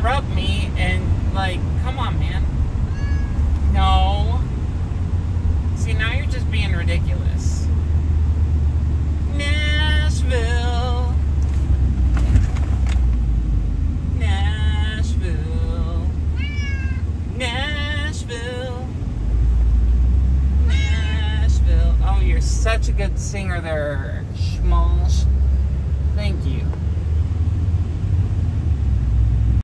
interrupt me and like, come on, man. No. See, now you're just being ridiculous. Nashville. Nashville. Nashville. Nashville. Oh, you're such a good singer there, Schmoll.